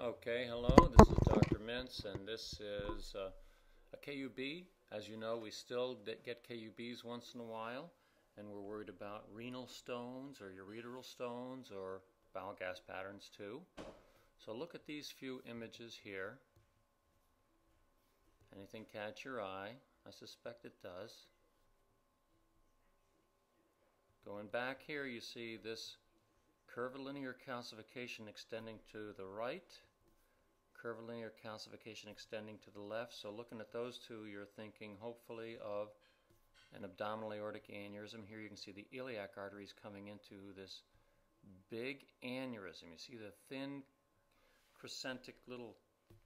Okay, hello, this is Dr. Mintz, and this is uh, a KUB. As you know, we still get KUBs once in a while, and we're worried about renal stones or ureteral stones or bowel gas patterns too. So look at these few images here. Anything catch your eye? I suspect it does. Going back here, you see this curvilinear calcification extending to the right, curvilinear calcification extending to the left. So looking at those two, you're thinking hopefully of an abdominal aortic aneurysm. Here you can see the iliac arteries coming into this big aneurysm. You see the thin crescentic little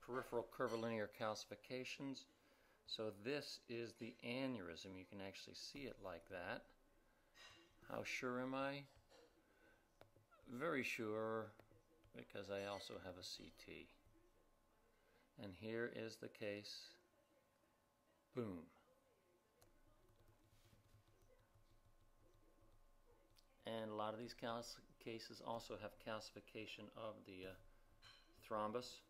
peripheral curvilinear calcifications. So this is the aneurysm. You can actually see it like that. How sure am I? Very sure because I also have a CT. And here is the case. Boom. And a lot of these cases also have calcification of the uh, thrombus.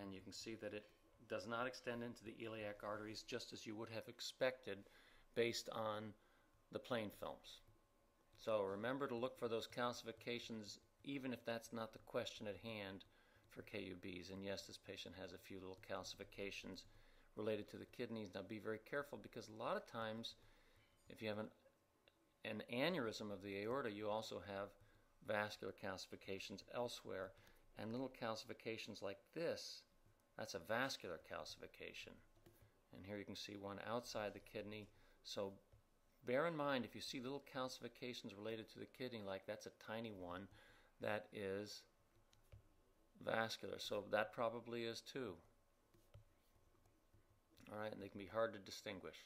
And you can see that it does not extend into the iliac arteries just as you would have expected based on the plain films. So remember to look for those calcifications even if that's not the question at hand for KUBs. And yes, this patient has a few little calcifications related to the kidneys. Now be very careful because a lot of times if you have an, an aneurysm of the aorta, you also have vascular calcifications elsewhere. And little calcifications like this, that's a vascular calcification. And here you can see one outside the kidney. So Bear in mind, if you see little calcifications related to the kidney, like that's a tiny one, that is vascular. So that probably is too. All right, and they can be hard to distinguish.